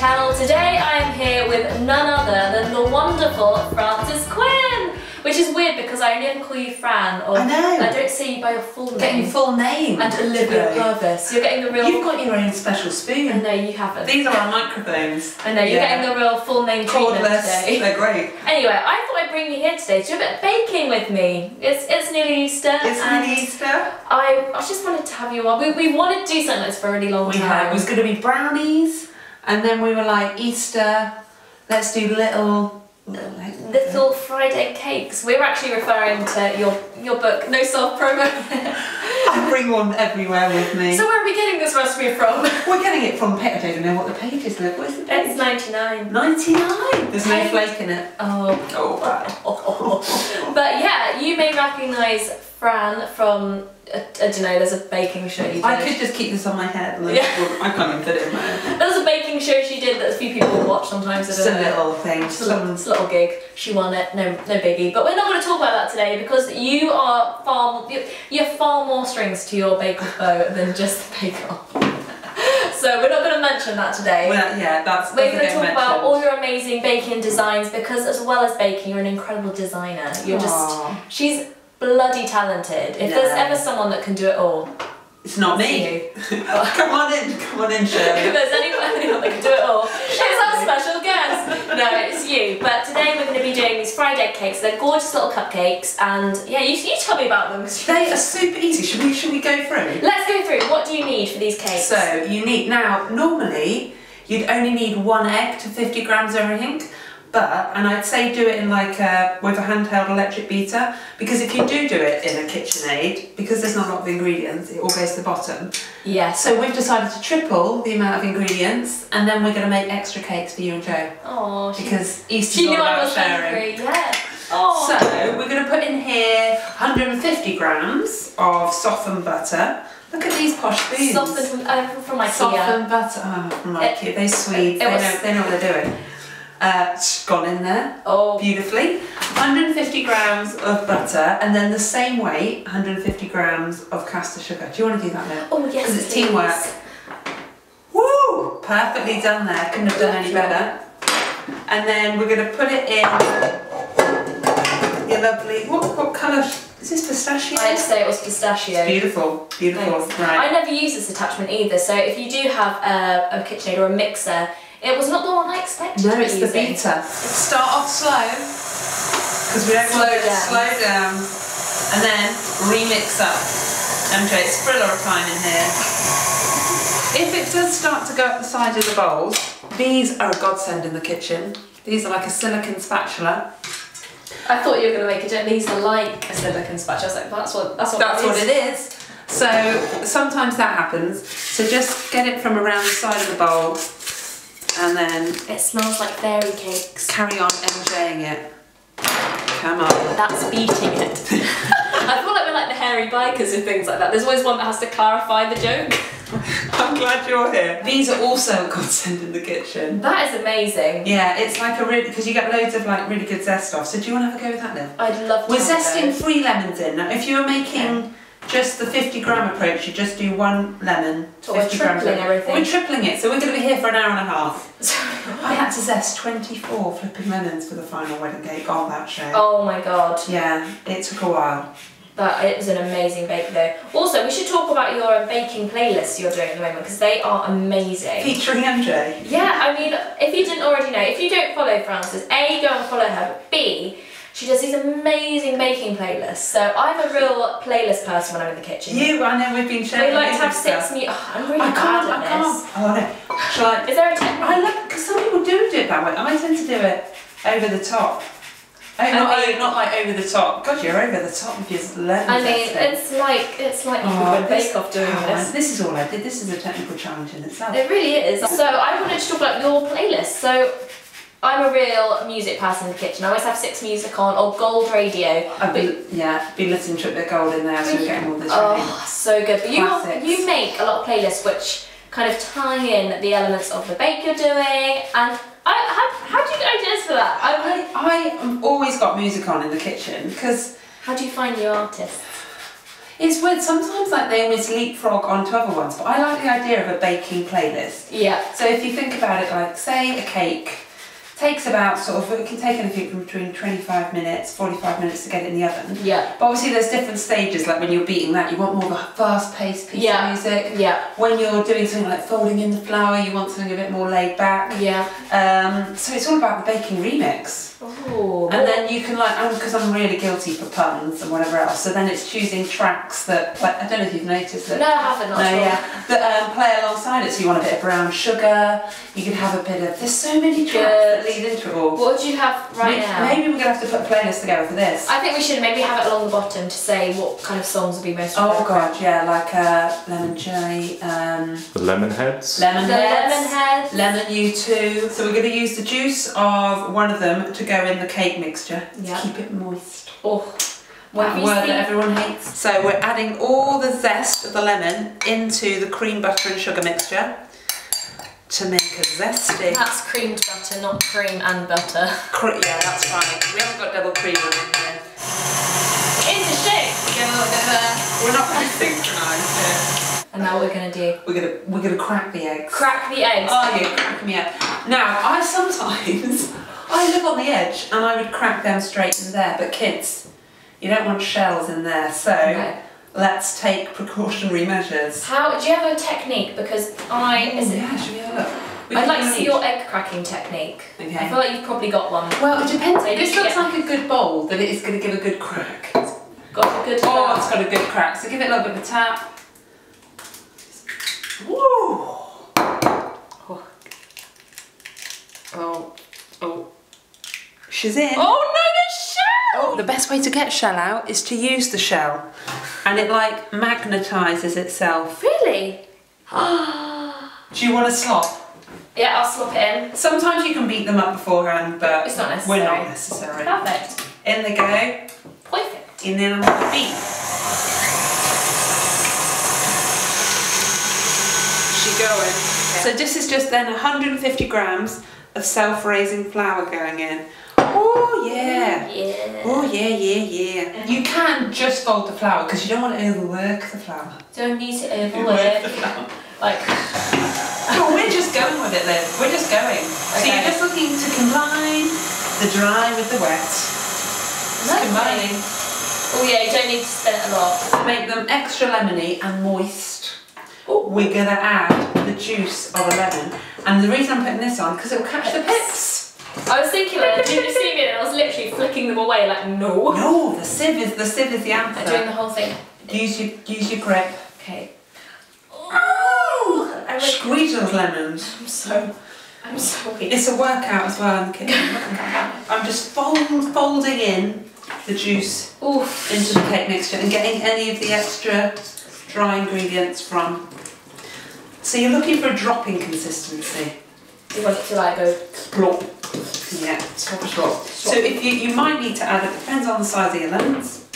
channel. Today I am here with none other than the wonderful Frances Quinn. Which is weird because I only ever call you Fran or I know. I don't see you by your full name. Getting your full name. and Olivia. Purvis. You're getting the real You've got your own special spoon. know you haven't. These are our microphones. I know, you're Yeah. getting the real full name Cordless. today. They're great. Anyway, I thought I'd bring you here today to do a bit of baking with me. It's it's nearly Easter. It's nearly Easter. I, I just wanted to have you on. We, we wanted to do something like this for a really long We time. We had it was going to be brownies, and then we were like Easter. Let's do little. little like- egg cakes. We're actually referring to your your book, No Self Promo. I bring one everywhere with me. so where are we getting this recipe from? we're getting it from page. I don't know what the pages look. What's the page? It's 99. 99. There's no flake in it. Oh. Oh wow. but yeah, you may recognise Fran from, I don't know, there's a baking show you did. I could just keep this on my head. Then Yeah. I can't even put it in my head. Baking show she did that a few people watch sometimes. I Just a little thing. It's a little, it's a little gig. She won it. No, no biggie. But we're not going to talk about that today because you are far. You, have far more strings to your bake off bow than just the bake off. so we're not going to mention that today. Well, yeah, that's. we're going to talk about all your amazing baking designs because, as well as baking, you're an incredible designer. You're just. She's bloody talented. If there's ever someone that can do it all, It's not it's me. you. come on in, come on in, if Shirley. there's anyone that can do it all, it's our special guest. No, it's you. But today we're going to be doing these fried egg cakes. They're gorgeous little cupcakes, and yeah, you, you tell me about them. They are super easy. Should we? Should we go through? Let's go through. What do you need for these cakes? So you need now. Normally, you'd only need one egg to 50 grams of everything. But and I'd say do it in like a, with a handheld electric beater because if you do do it in a KitchenAid, because there's not a lot of ingredients, it all goes to the bottom. yes. So we've decided to triple the amount of ingredients, and then we're going to make extra cakes for you and Joe Oh, because Easter's she all knew I about was sharing. hungry. Yeah. Oh. So we're going to put in here 150 grams of softened butter. Look at these posh spoons. Softened from, uh, from IKEA. Softened butter. Oh, from IKEA. Those Swedes, it they, know, they know what they're doing. Uh, it's gone in there Oh. beautifully. 150 grams of butter, and then the same weight, 150 grams of caster sugar. Do you want to do that now? Oh yes. Because it's please. teamwork. Woo! Perfectly done there. Couldn't have done any better. And then we're going to put it in your lovely. What what colour? Is this pistachio? I'd say it was pistachio. Beautiful, beautiful. Thanks. Right. I never use this attachment either, so if you do have a, a KitchenAid or a mixer, it was not the one I expected No, it's the using. beater. Start off slow because we don't Slow want it to down. slow down, and then remix up. MJ, it's thriller time in here. If it does start to go up the side of the bowls, these are a godsend in the kitchen. These are like a silicon spatula. I thought you were going to make a joke. These are like a silicon spatula. I was like, that's what that's what That's it what is. it is. So sometimes that happens. So just get it from around the side of the bowl, and then It smells like fairy cakes. carry on MJing it. Come on. That's beating it. I feel like we're like the hairy bikers and things like that. There's always one that has to clarify the joke. I'm glad you're here. These are also a godsend in the kitchen. That is amazing. Yeah, it's like a really because you get loads of like really good zest off. So do you want to have a go with that then? I'd love to. We're zesting three lemons in. Now, if you were making just the 50 gram approach, you just do one lemon. So we're 50 grams tripling of- everything. We're tripling it, so we're going to be here for an hour and a half. I had to zest 24 flipping lemons for the final wedding cake on that show. Oh my god. Yeah, it took a while. But it was an amazing bake though. Also, we should talk about your um, baking playlists you're doing at the moment because they are amazing. Featuring MJ. Yeah, I mean, if you didn't already know, if you don't follow Frances, A, go and follow her, B, she does these amazing baking playlists. So I'm a real playlist person when I'm in the kitchen. You, I know we've been sharing. we like to have six stuff. oh, I'm really I can't, at I can't. this. Oh no. Shall I? Is there a technique? I love because some people do do it that way. I tend to do it over the top. Oh, not, mean- oh, not like over the top. God, you're over the top with your lemons. I mean, it's like it's like Oh, oh, this- Bake Off doing oh, this. This is all I did. This is a technical challenge in itself. It really is. So I wanted to talk about your playlist. So I'm a real music person in the kitchen. I always have Six Music on or Gold Radio. I've been, yeah, been listening to Trip the Gold in there, so we're getting all this. Oh, so good. But you you make a lot of playlists which kind of tie in the elements of the bake you're doing. And I, how, how do you get ideas for that? I, I, I've always got music on in the kitchen because how do you find your artists? It's weird. Sometimes like they always leapfrog onto other ones, but I like the idea of a baking playlist. Yeah. So if you think about it, like say a cake takes about sort of it can take anything from between 25 minutes, 45 minutes to get it in the oven. Yeah. But obviously there's different stages. Like when you're beating that, you want more of a fast-paced piece Yeah. of music. Yeah. When you're doing something like folding in the flour, you want something a bit more laid back. Yeah. Um, so it's all about the baking remix. Ooh. And then you can like, because I'm really guilty for puns and whatever else. So then it's choosing tracks that, like, I don't know if you've noticed that. No, I haven't. No, sure. yeah, that um, play alongside it. So you want a bit of brown sugar. You can have a bit of. There's so many tracks that lead into it all. What do you have right maybe, now? maybe we're gonna have to put a playlist together for this. I think we should maybe have it along the bottom to say what kind of songs would be most oh appropriate. god, yeah, like uh, lemon jelly, um, The Lemonheads. lemon The heads, lemon heads. lemon U2. So we're gonna use the juice of one of them to go in the cake mixture Yeah. to keep it moist. Oh. What That word that everyone hates. So we're adding all the zest of the lemon into the cream butter and sugar mixture to make a zesty. That's creamed butter, not cream and butter. Cre- yeah, that's right. We haven't got double cream on in here. It's a shape. Get a little bit there. We're not very synchronised here. And now what we're gonna do? We're gonna we're gonna crack the eggs. Crack the eggs. Oh yeah, crack me up. Now I sometimes I live on the edge and I would crack them straight in there, but kids, you don't want shells in there, so let's take precautionary measures. How do you have a technique? Because I oh, is it, yeah, should we have a look? We I'd like to see your egg cracking technique. Okay. I feel like you've probably got one. Well, it depends. Maybe This looks like a good bowl, that it is going to give a good crack. Got a good. Oh, it's got a good crack. So give it a little bit of a tap. Woo! Oh. Oh. oh. She's in. Oh no, the shell! Oh, the best way to get shell out is to use the shell, and it like magnetizes itself. Really? Do you want to slop? Yeah, I'll slop it in. Sometimes you can beat them up beforehand, but It's not we're necessary. not necessary. Perfect. In they go, Perfect. in then on the beat. She going. So this is just then 150 grams of self-raising flour going in. Oh yeah. Yeah. Oh yeah, yeah, yeah. You can't just fold the flour because you don't want to overwork the flour. Don't need to overwork. Like, But we're just going with it, Liv. We're just going. So you're just looking to combine the dry with the wet. Just Lovely. combining. oh yeah, you don't need to spin it a lot. To make them extra lemony and moist, oh. we're gonna add the juice of a lemon. And the reason I'm putting this on, because it'll catch the pips. I was thinking that. Did you see me? And I was literally flicking them away like no. No, the sieve is the sieve is the I'm doing the whole thing. Use your use your grip. Okay. Oh, I really- squeeze those lemons. I'm so. I'm so weak. It's a workout as well in the kitchen. I'm just fold, folding in the juice Oof. into the cake mixture and getting any of the extra dry ingredients from. So you're looking for a dropping consistency. You want it to like go. Plop. Yeah, swap swap. So if you you might need to add it depends on the size of your lemons.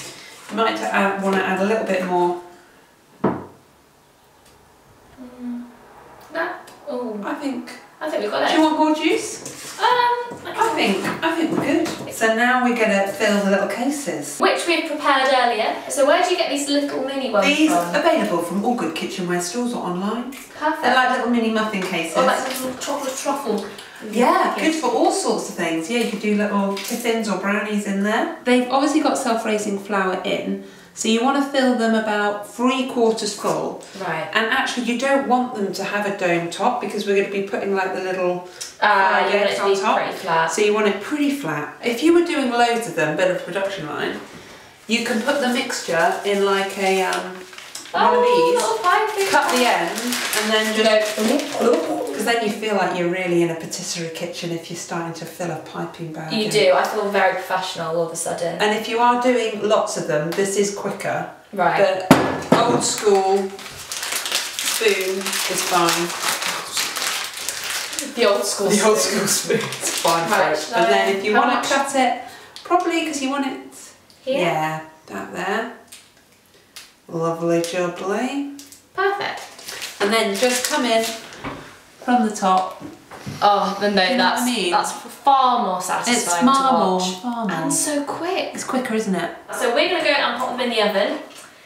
You might to add, want to add a little bit more. Nah. Oh, I think. I think we've got Do you want more juice? Um, I I think I think we're good. So now we're gonna fill the little cases. Which we've prepared earlier. So where do you get these little mini ones These from? available from all good kitchenware stores or online. Perfect. They're like little mini muffin cases. or like little chocolate truffle. Yeah, good for all sorts of things. Yeah, you could do little tiffins or brownies in there. They've obviously got self-raising flour in, so you want to fill them about three quarters full. Right. And actually, you don't want them to have a dome top because we're going to be putting like the little eggs on top. So you want it pretty flat. If you were doing loads of them, bit of production line, you can put the mixture in like a um, one of Oh, these. Cut the end and then You just go. Because then you feel like you're really in a patisserie kitchen if you're starting to fill a piping bag. You in. do. I feel very professional all of a sudden. And if you are doing lots of them, this is quicker. Right. But old school spoon is fine. the old school. The old spoon. school spoon is fine for it. And then if you want much? to cut it properly, because you want it, Here. yeah, that there. Lovely jubbly. Perfect. And then just come in from the top. Oh, then no, Do you know what that's I mean? that's far more satisfying It's to far more, watch. far more. And so quick. It's quicker, isn't it? So we're gonna go and pop them in the oven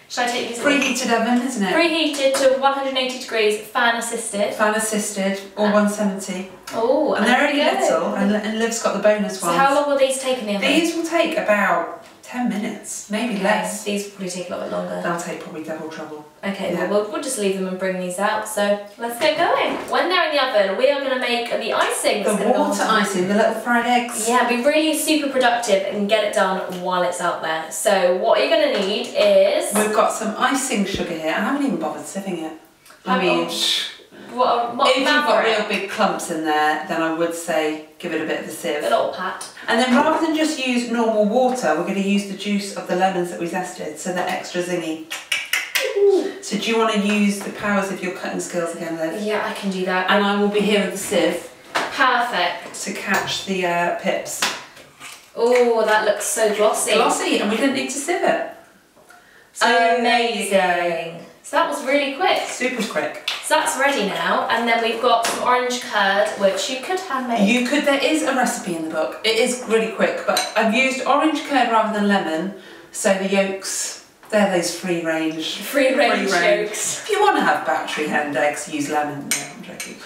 Should I take these? Preheated oven, isn't it? Preheated to 180 degrees, fan assisted. Fan assisted, or ah. 170. Oh, And they're only little, and, and Liv's got the bonus So how long will these take in the oven? These will take about 10 minutes, maybe Okay, less. These will probably take a little bit longer. They'll take probably double trouble. Okay, Yeah. well, we'll we'll just leave them and bring these out. So let's get going. When they're in the oven, we are going to make the icing. The water icing, the little fried eggs. Yeah, be really super productive and get it done while it's out there. So what you're going to need is We've got some icing sugar here. And I haven't even bothered sieving it. I mean? What, what if you've got real big clumps in there, then I would say give it a bit of a sieve. a little pat. And then rather than just use normal water, we're going to use the juice of the lemons that we zested, so they're extra zingy. So do you want to use the powers of your cutting skills again, Liv? Yeah, I can do that. And I will be here with the sieve Perfect. to catch the uh, pips. Oh, that looks so glossy. Glossy, and we didn't need to sieve it. So there you go. Amazing. So that was really quick. Super quick. So that's ready now, and then we've got some orange curd, which you could handmade. You could, there is a recipe in the book. It is really quick, but I've used orange curd rather than lemon, so the yolks, they're those free range. Free range Free range. yolks. If you want to have battery hen eggs, use lemon. No, I'm joking.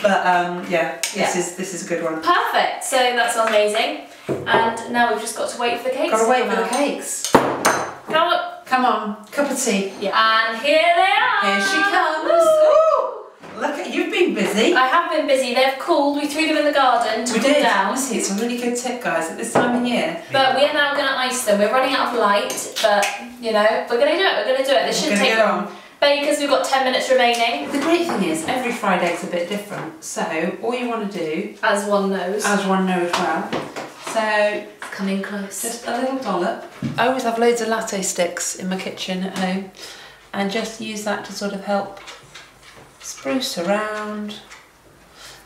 But um, yeah, this Yeah. is this is a good one. Perfect. So that's amazing. And now we've just got to wait for the cakes. Gotta wait for the cakes. Come on, cup of tea. Yeah. And here they are. Here she comes. Ooh, look at you've been busy. I have been busy. They've cooled. We threw them in the garden to We cool did. down. Honestly, it's a really good tip, guys. At this time of year, But we are now going to ice them. We're running out of light, but you know, we're going to do it. We're going to do it. This shouldn't take long. on. Bakers, we've got 10 minutes remaining, The great thing is, every fried egg's a bit different. So all you want to do, as one knows. as one knows well, so coming close. just a little dollop. I always have loads of latte sticks in my kitchen at home, and just use that to sort of help spruce around.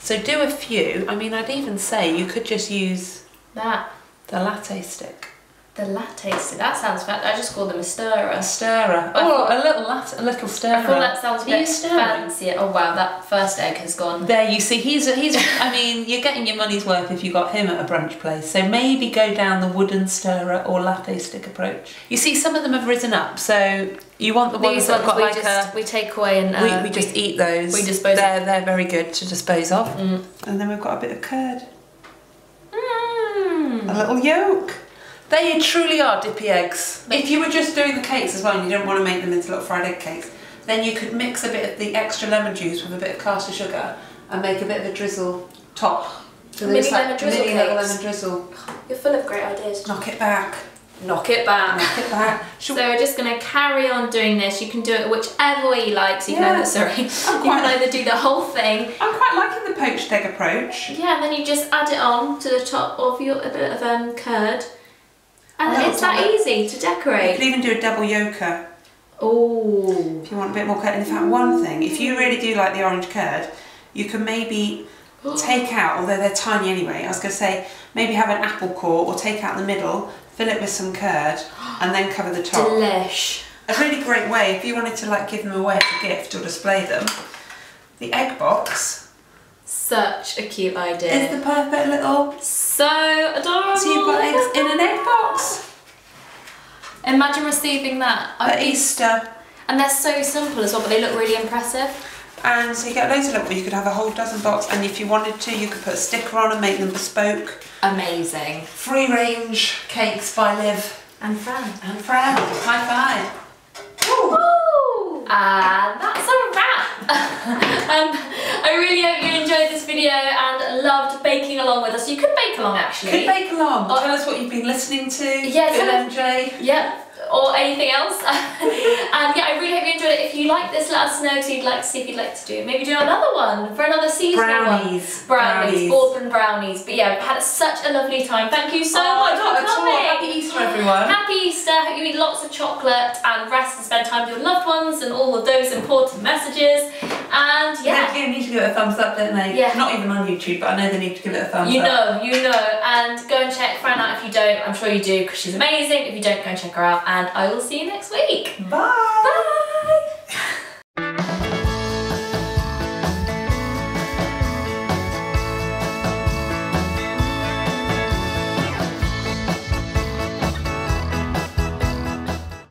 So do a few. I mean, I'd even say you could just use that. the latte stick, The latte stick. That sounds fat. I just call them a stirrer. a stirrer, Oh, a little latte, a little stirrer. I thought that sounds a bit fancy. Oh wow, that first egg has gone. There you see, he's he's. I mean, you're getting your money's worth if you got him at a brunch place. So maybe go down the wooden stirrer or latte stick approach. You see, some of them have risen up, so you want the ones These that ones have got we like just a. we take away and uh, we, we just eat those. we dispose They're they're very good to dispose of. Mm. And then we've got a bit of curd, Mm. a little yolk. They truly are dippy eggs. If you were just doing the cakes as well, and you don't want to make them into little fried egg cakes, then you could mix a bit of the extra lemon juice with a bit of caster sugar and make a bit of a drizzle top. So Mini that lemon drizzle mini cakes. lemon drizzle. You're full of great ideas. Knock it back. Knock it back. Knock it back. So we're just going to carry on doing this. You can do it whichever way you like. So you can either, sorry, you quite- can either do the whole thing. I'm quite liking the poached egg approach. Yeah, and then you just add it on to the top of your a bit of um, curd. And it's that it. easy to decorate. You could even do a double yolker Oh. if you want a bit more curd. In fact, one thing, if you really do like the orange curd, you can maybe take out, although they're tiny anyway, I was going to say maybe have an apple core or take out the middle, fill it with some curd, and then cover the top. Delish. A really great way if you wanted to like give them away as a gift or display them. The egg box Such a cute idea. is the perfect little. So adorable. So you've got eggs in an egg box Imagine receiving that. At Easter. And they're so simple as well, but they look really impressive. And so you get loads of them. You could have a whole dozen box, and if you wanted to, you could put a sticker on and make them bespoke. Amazing. Free range cakes by Liv And Fran. and Fran. High five. Woo! And that's a wrap. um, I really hope you enjoyed this video and baking along with us. You could bake along actually. Could bake along. Oh. Tell us what you've been listening to. Yeah, Bill tell us- MJ. Yep. Or anything else. and um, yeah, I really hope you enjoyed it. If you like this, let us know if you'd like to see if you'd like to do. Maybe do another one for another season. Brownies. Brownies, Auburn brownies. But yeah, we've had such a lovely time. Thank you so Oh, much for coming. Happy Easter, everyone. Happy Easter. Hope you eat lots of chocolate and rest and spend time with your loved ones and all of those important messages. And yeah. They do need to give it a thumbs up, don't they? Yeah. Not even on YouTube, but I know they need to give it a thumbs You up. You know, you know, and go and check Fran out if you don't. I'm sure you do because she's amazing. If you don't, go and check her out, and I will see you next week. Bye. Bye.